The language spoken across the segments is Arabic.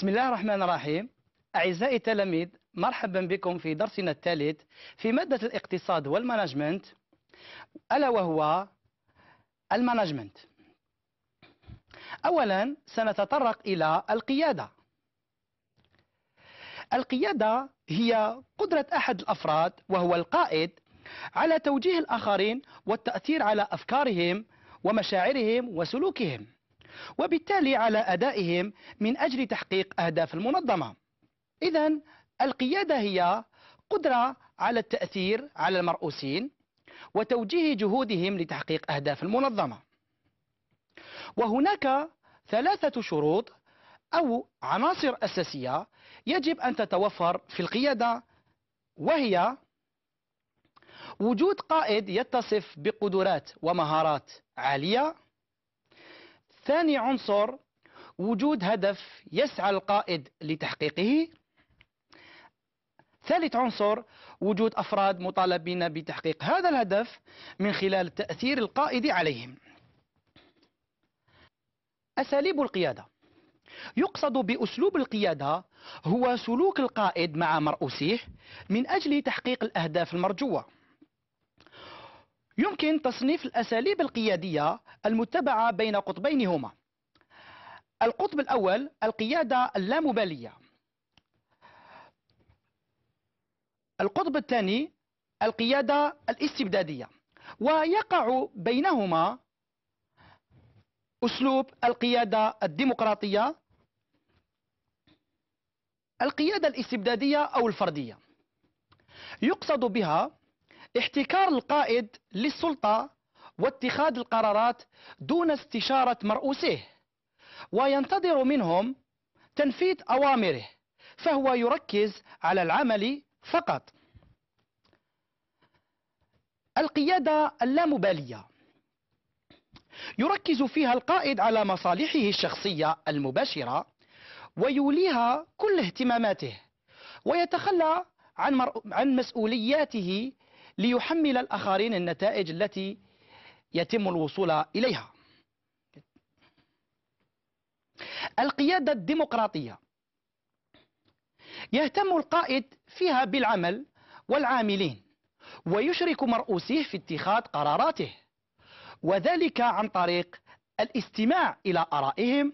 بسم الله الرحمن الرحيم. أعزائي التلاميذ مرحبا بكم في درسنا الثالث في مادة الاقتصاد والمانجمنت ألا وهو المانجمنت أولا سنتطرق إلى القيادة. القيادة هي قدرة أحد الأفراد وهو القائد على توجيه الآخرين والتأثير على أفكارهم ومشاعرهم وسلوكهم. وبالتالي على أدائهم من أجل تحقيق أهداف المنظمة. إذا القيادة هي قدرة على التأثير على المرؤوسين وتوجيه جهودهم لتحقيق أهداف المنظمة. وهناك ثلاثة شروط أو عناصر أساسية يجب أن تتوفر في القيادة وهي وجود قائد يتصف بقدرات ومهارات عالية ثاني عنصر وجود هدف يسعى القائد لتحقيقه. ثالث عنصر وجود أفراد مطالبين بتحقيق هذا الهدف من خلال تأثير القائد عليهم. أساليب القيادة. يقصد بأسلوب القيادة هو سلوك القائد مع مرؤوسيه من أجل تحقيق الأهداف المرجوة. يمكن تصنيف الأساليب القيادية المتبعة بين قطبين هما القطب الأول القيادة اللامبالية. القطب الثاني القيادة الاستبدادية. ويقع بينهما أسلوب القيادة الديمقراطية القيادة الاستبدادية أو الفردية. يقصد بها احتكار القائد للسلطة واتخاذ القرارات دون استشارة مرؤوسيه وينتظر منهم تنفيذ أوامره فهو يركز على العمل فقط. القيادة اللامبالية. يركز فيها القائد على مصالحه الشخصية المباشرة ويوليها كل اهتماماته ويتخلى عن, عن مسؤولياته ليحمل الآخرين النتائج التي يتم الوصول إليها. القيادة الديمقراطية. يهتم القائد فيها بالعمل والعاملين ويشرك مرؤوسيه في اتخاذ قراراته وذلك عن طريق الاستماع إلى آرائهم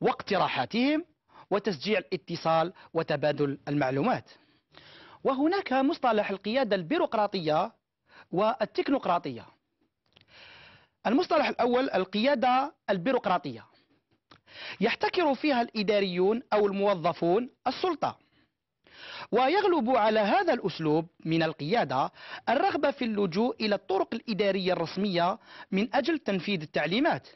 واقتراحاتهم وتشجيع الاتصال وتبادل المعلومات. وهناك مصطلح القيادة البيروقراطية والتكنوقراطية. المصطلح الأول القيادة البيروقراطية. يحتكر فيها الإداريون أو الموظفون السلطة ويغلب على هذا الأسلوب من القيادة الرغبة في اللجوء إلى الطرق الإدارية الرسمية من أجل تنفيذ التعليمات.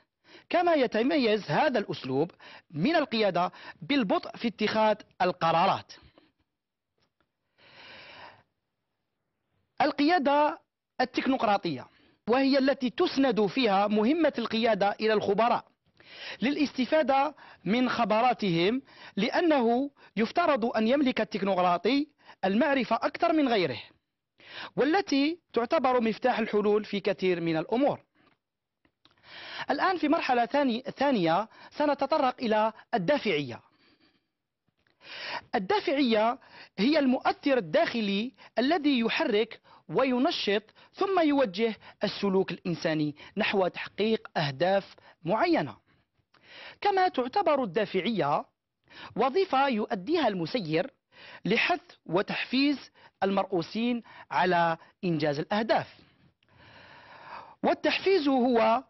كما يتميز هذا الأسلوب من القيادة بالبطء في اتخاذ القرارات. القيادة التكنوقراطية وهي التي تسند فيها مهمة القيادة إلى الخبراء للاستفادة من خبراتهم لأنه يفترض أن يملك التكنوقراطي المعرفة أكثر من غيره والتي تعتبر مفتاح الحلول في كثير من الأمور. الآن في مرحلة ثانية سنتطرق إلى الدافعية. الدافعية هي المؤثر الداخلي الذي يحرك وينشط ثم يوجه السلوك الإنساني نحو تحقيق أهداف معينة. كما تعتبر الدافعية وظيفة يؤديها المسير لحث وتحفيز المرؤوسين على إنجاز الأهداف. والتحفيز هو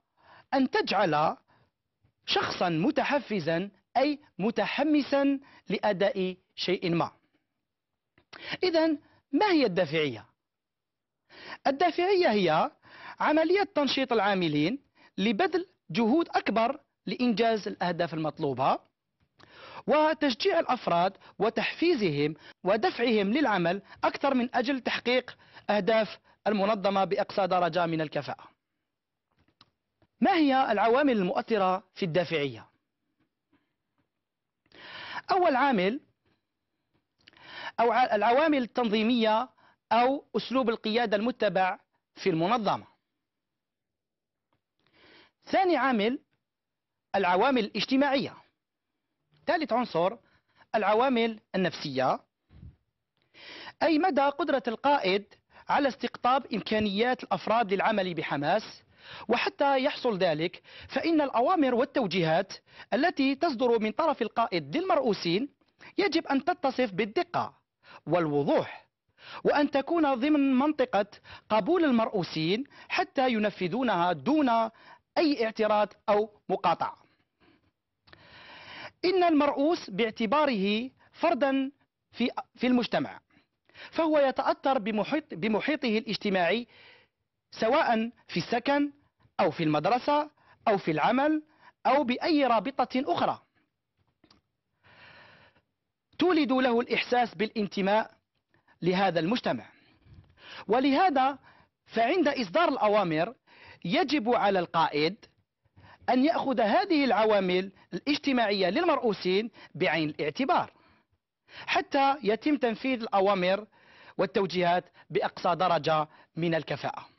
أن تجعل شخصا متحفزا أي متحمسا لأداء شيء ما إذا ما هي الدافعية؟ الدافعية هي عملية تنشيط العاملين لبذل جهود أكبر لإنجاز الأهداف المطلوبة وتشجيع الأفراد وتحفيزهم ودفعهم للعمل أكثر من أجل تحقيق أهداف المنظمة بأقصى درجة من الكفاءة ما هي العوامل المؤثرة في الدافعية؟ أول عامل أو العوامل التنظيمية أو أسلوب القيادة المتبع في المنظمة. ثاني عامل العوامل الاجتماعية. ثالث عنصر العوامل النفسية. أي مدى قدرة القائد على استقطاب إمكانيات الأفراد للعمل بحماس وحتى يحصل ذلك فإن الأوامر والتوجيهات التي تصدر من طرف القائد للمرؤوسين يجب أن تتصف بالدقة والوضوح وأن تكون ضمن منطقة قبول المرؤوسين حتى ينفذونها دون أي اعتراض أو مقاطعة. إن المرؤوس باعتباره فردا في, المجتمع فهو يتأثر بمحيط بمحيطه الاجتماعي سواء في السكن أو في المدرسة أو في العمل أو بأي رابطة أخرى. تولد له الإحساس بالانتماء لهذا المجتمع. ولهذا فعند إصدار الأوامر يجب على القائد أن يأخذ هذه العوامل الاجتماعية للمرؤوسين بعين الاعتبار حتى يتم تنفيذ الأوامر والتوجيهات بأقصى درجة من الكفاءة.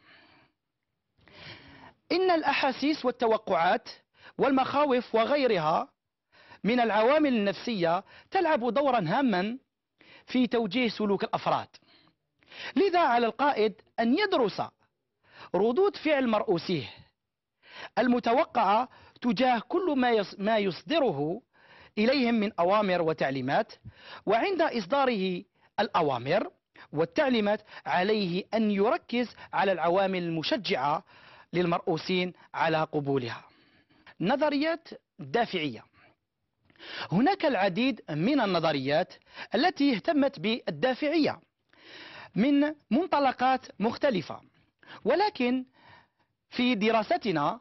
إن الأحاسيس والتوقعات والمخاوف وغيرها من العوامل النفسية تلعب دورا هاما في توجيه سلوك الأفراد. لذا على القائد أن يدرس ردود فعل مرؤوسيه المتوقعة تجاه كل ما يصدره إليهم من أوامر وتعليمات وعند إصداره الأوامر والتعليمات عليه أن يركز على العوامل المشجعة للمرؤوسين على قبولها. نظريات دافعية. هناك العديد من النظريات التي اهتمت بالدافعية من منطلقات مختلفة. ولكن في دراستنا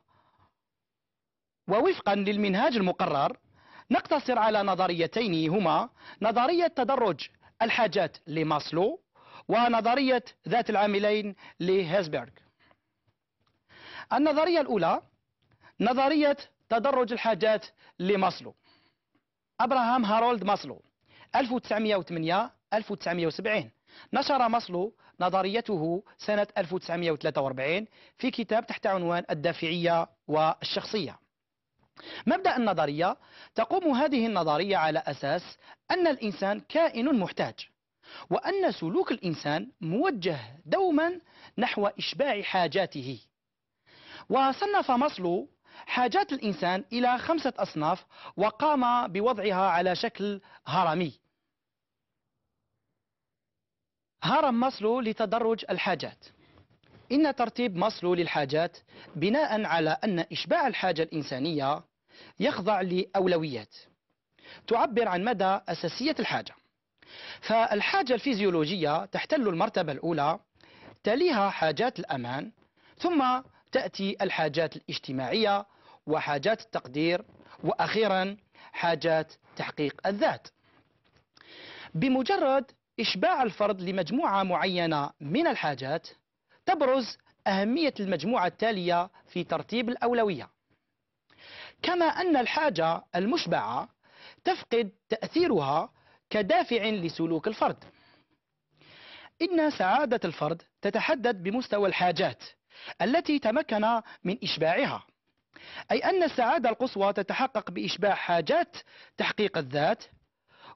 ووفقا للمنهاج المقرر نقتصر على نظريتين هما نظرية تدرج الحاجات لماسلو ونظرية ذات العاملين لهيزبرغ. النظرية الأولى نظرية تدرج الحاجات لماسلو. أبراهام هارولد ماسلو 1908 1970 نشر ماسلو نظريته سنة 1943 في كتاب تحت عنوان الدافعية والشخصية. مبدأ النظرية تقوم هذه النظرية على أساس أن الإنسان كائن محتاج وأن سلوك الإنسان موجه دوما نحو إشباع حاجاته. وصنف ماسلو حاجات الإنسان إلى خمسة أصناف وقام بوضعها على شكل هرمي. هرم ماسلو لتدرج الحاجات. إن ترتيب ماسلو للحاجات بناء على أن إشباع الحاجة الإنسانية يخضع لأولويات. تعبر عن مدى أساسية الحاجة. فالحاجة الفيزيولوجية تحتل المرتبة الأولى تليها حاجات الأمان ثم تأتي الحاجات الاجتماعية وحاجات التقدير وأخيرا حاجات تحقيق الذات. بمجرد إشباع الفرد لمجموعة معينة من الحاجات تبرز أهمية المجموعة التالية في ترتيب الأولوية. كما أن الحاجة المشبعة تفقد تأثيرها كدافع لسلوك الفرد. إن سعادة الفرد تتحدد بمستوى الحاجات التي تمكن من إشباعها. أي أن السعادة القصوى تتحقق بإشباع حاجات تحقيق الذات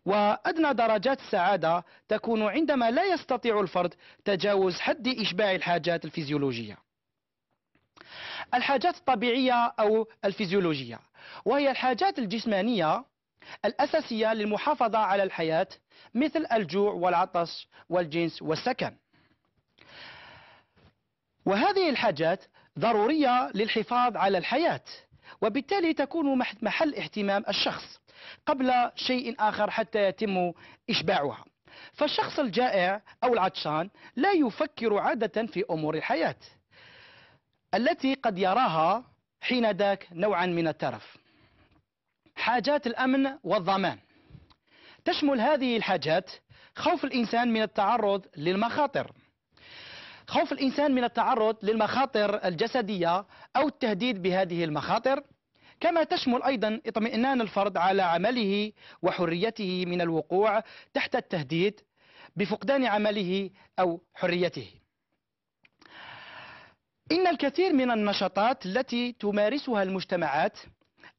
وأدنى درجات السعادة تكون عندما لا يستطيع الفرد تجاوز حد إشباع الحاجات الفيزيولوجية. الحاجات الطبيعية أو الفيزيولوجية وهي الحاجات الجسمانية الأساسية للمحافظة على الحياة مثل الجوع والعطش والجنس والسكن. وهذه الحاجات ضرورية للحفاظ على الحياة وبالتالي تكون محل اهتمام الشخص قبل شيء آخر حتى يتم إشباعها. فالشخص الجائع أو العطشان لا يفكر عادة في أمور الحياة التي قد يراها حين ذاك نوعا من الترف. حاجات الأمن والضمان. تشمل هذه الحاجات خوف الإنسان من التعرض للمخاطر. خوف الإنسان من التعرض للمخاطر الجسدية أو التهديد بهذه المخاطر كما تشمل أيضا اطمئنان الفرد على عمله وحريته من الوقوع تحت التهديد بفقدان عمله أو حريته. إن الكثير من النشاطات التي تمارسها المجتمعات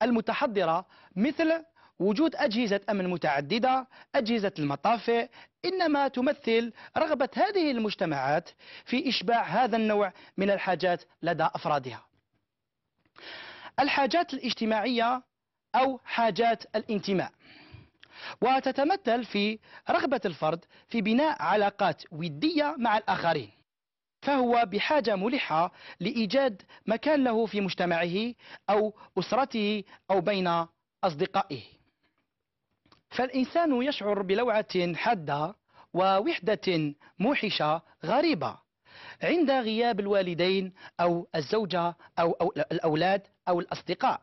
المتحضرة مثل وجود أجهزة أمن متعددة أجهزة المطافئ إنما تمثل رغبة هذه المجتمعات في إشباع هذا النوع من الحاجات لدى أفرادها. الحاجات الاجتماعية أو حاجات الانتماء. وتتمثل في رغبة الفرد في بناء علاقات ودية مع الآخرين. فهو بحاجة ملحة لإيجاد مكان له في مجتمعه أو أسرته أو بين أصدقائه. فالإنسان يشعر بلوعة حادة ووحدة موحشة غريبة. عند غياب الوالدين أو الزوجة أو, أو الأولاد أو الأصدقاء.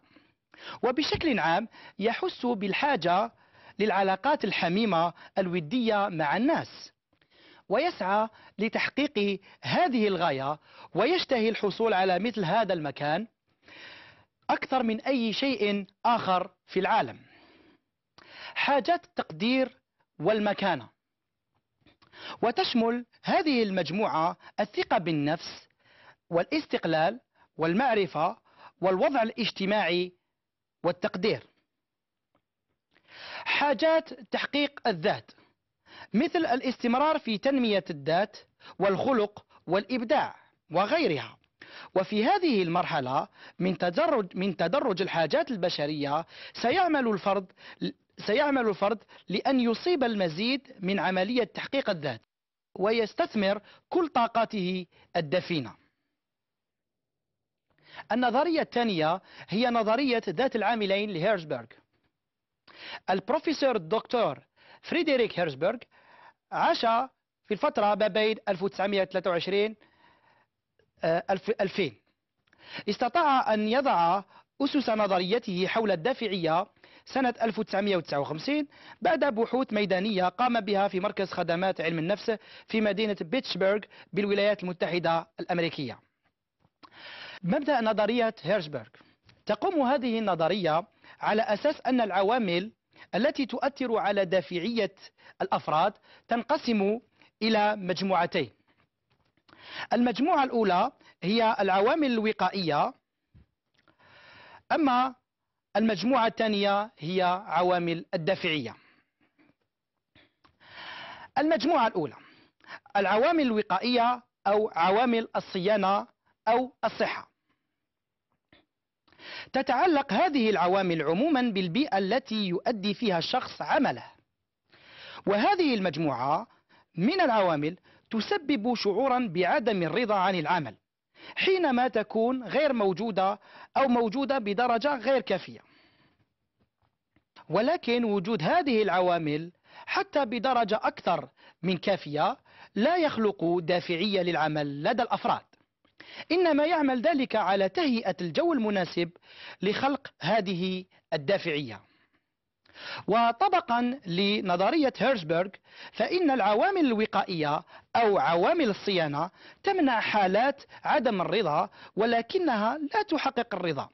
وبشكل عام يحس بالحاجة للعلاقات الحميمة الودية مع الناس. ويسعى لتحقيق هذه الغاية ويشتهي الحصول على مثل هذا المكان أكثر من أي شيء آخر في العالم. حاجات التقدير والمكانة. وتشمل هذه المجموعة الثقة بالنفس والاستقلال والمعرفة والوضع الاجتماعي والتقدير. حاجات تحقيق الذات مثل الاستمرار في تنمية الذات والخلق والإبداع وغيرها. وفي هذه المرحلة من تدرج من تدرج الحاجات البشرية سيعمل الفرد سيعمل الفرد لأن يصيب المزيد من عملية تحقيق الذات ويستثمر كل طاقاته الدفينة. النظرية الثانية هي نظرية ذات العاملين لهيرزبرغ. البروفيسور الدكتور فريدريك هيرزبرغ عاش في الفترة ما بين 1923 2000 استطاع أن يضع أسس نظريته حول الدافعية سنة 1959 بعد بحوث ميدانية قام بها في مركز خدمات علم النفس في مدينة بيتسبرغ بالولايات المتحدة الأمريكية. مبدأ نظرية هيرزبرغ تقوم هذه النظرية على أساس أن العوامل التي تؤثر على دافعية الأفراد تنقسم إلى مجموعتين. المجموعة الأولى هي العوامل الوقائية. أما المجموعة الثانية هي عوامل الدافعية. المجموعة الأولى العوامل الوقائية أو عوامل الصيانة أو الصحة. تتعلق هذه العوامل عموما بالبيئة التي يؤدي فيها الشخص عمله. وهذه المجموعة من العوامل تسبب شعورا بعدم الرضا عن العمل. حينما تكون غير موجودة أو موجودة بدرجة غير كافية. ولكن وجود هذه العوامل حتى بدرجة أكثر من كافية لا يخلق دافعية للعمل لدى الأفراد. إنما يعمل ذلك على تهيئة الجو المناسب لخلق هذه الدافعية. وطبقا لنظرية هيرزبرغ فإن العوامل الوقائية أو عوامل الصيانة تمنع حالات عدم الرضا ولكنها لا تحقق الرضا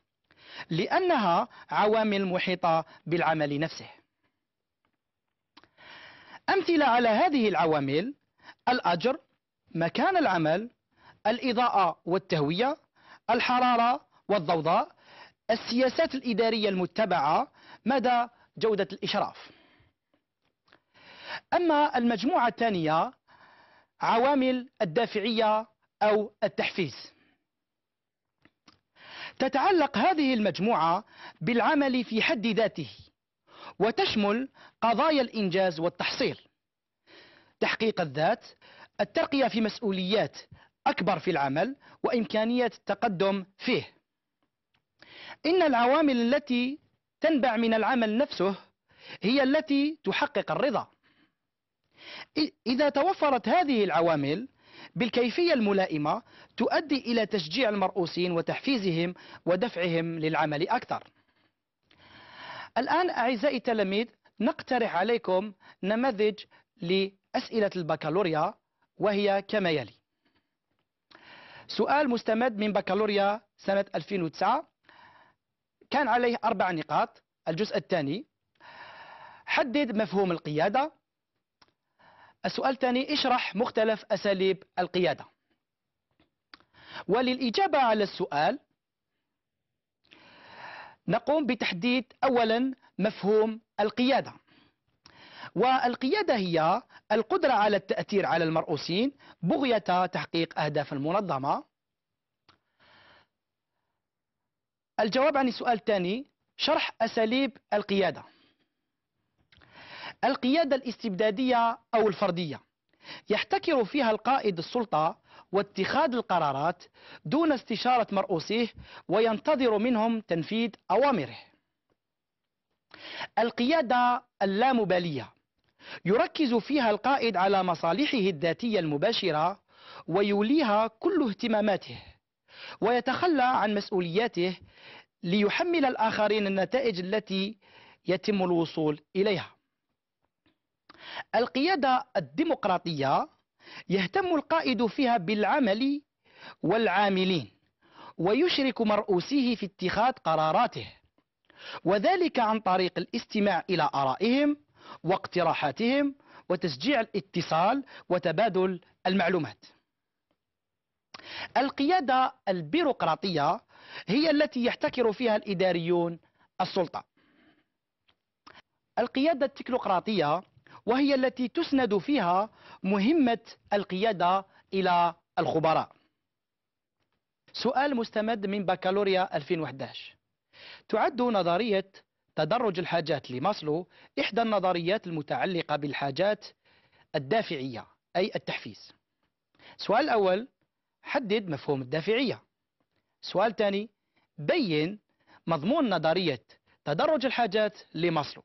لأنها عوامل محيطة بالعمل نفسه. أمثلة على هذه العوامل الأجر مكان العمل الإضاءة والتهوية الحرارة والضوضاء السياسات الإدارية المتبعة مدى جودة الإشراف. أما المجموعة الثانية عوامل الدافعية أو التحفيز. تتعلق هذه المجموعة بالعمل في حد ذاته وتشمل قضايا الإنجاز والتحصيل. تحقيق الذات الترقية في مسؤوليات أكبر في العمل وإمكانية التقدم فيه. إن العوامل التي تنبع من العمل نفسه هي التي تحقق الرضا. إذا توفرت هذه العوامل بالكيفية الملائمة تؤدي إلى تشجيع المرؤوسين وتحفيزهم ودفعهم للعمل أكثر. الآن أعزائي التلاميذ نقترح عليكم نماذج لأسئلة البكالوريا وهي كما يلي. سؤال مستمد من بكالوريا سنة 2009 كان عليه أربع نقاط الجزء الثاني. حدد مفهوم القيادة. السؤال الثاني اشرح مختلف أساليب القيادة. وللإجابة على السؤال نقوم بتحديد أولا مفهوم القيادة. والقيادة هي القدرة على التأثير على المرؤوسين بغية تحقيق أهداف المنظمة. الجواب عن السؤال الثاني شرح أساليب القيادة. القيادة الاستبدادية أو الفردية. يحتكر فيها القائد السلطة واتخاذ القرارات دون استشارة مرؤوسيه وينتظر منهم تنفيذ أوامره. القيادة اللامبالية. يركز فيها القائد على مصالحه الذاتية المباشرة ويوليها كل اهتماماته. ويتخلى عن مسؤولياته ليحمل الآخرين النتائج التي يتم الوصول إليها. القيادة الديمقراطية يهتم القائد فيها بالعمل والعاملين ويشرك مرؤوسيه في اتخاذ قراراته وذلك عن طريق الاستماع إلى آرائهم واقتراحاتهم وتشجيع الاتصال وتبادل المعلومات. القيادة البيروقراطية هي التي يحتكر فيها الإداريون السلطة. القيادة التكنوقراطية وهي التي تسند فيها مهمة القيادة إلى الخبراء. سؤال مستمد من بكالوريا 2011 تعد نظرية تدرج الحاجات لماسلو إحدى النظريات المتعلقة بالحاجات الدافعية أي التحفيز. السؤال الأول حدد مفهوم الدافعية. سؤال ثاني بين مضمون نظرية تدرج الحاجات لماسلو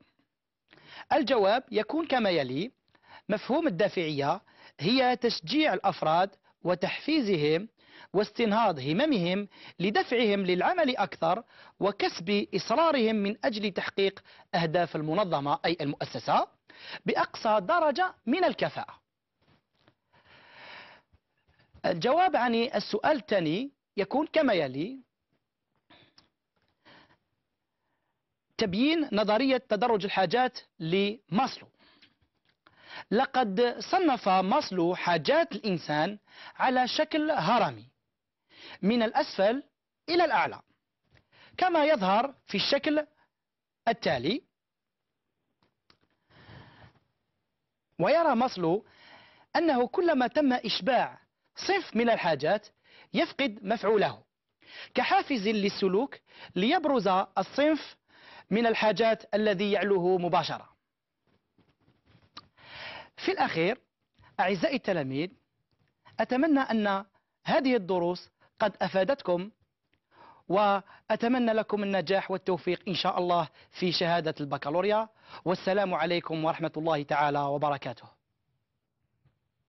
الجواب يكون كما يلي مفهوم الدافعية هي تشجيع الأفراد وتحفيزهم واستنهاض هممهم لدفعهم للعمل أكثر وكسب إصرارهم من أجل تحقيق أهداف المنظمة أي المؤسسة بأقصى درجة من الكفاءة. الجواب عن السؤال الثاني يكون كما يلي. تبيين نظرية تدرج الحاجات لماسلو. لقد صنف ماسلو حاجات الإنسان على شكل هرمي من الأسفل إلى الأعلى كما يظهر في الشكل التالي. ويرى ماسلو أنه كلما تم إشباع صنف من الحاجات يفقد مفعوله. كحافز للسلوك ليبرز الصنف من الحاجات الذي يعلوه مباشرة. في الأخير أعزائي التلاميذ أتمنى أن هذه الدروس قد أفادتكم وأتمنى لكم النجاح والتوفيق إن شاء الله في شهادة البكالوريا. والسلام عليكم ورحمة الله تعالى وبركاته.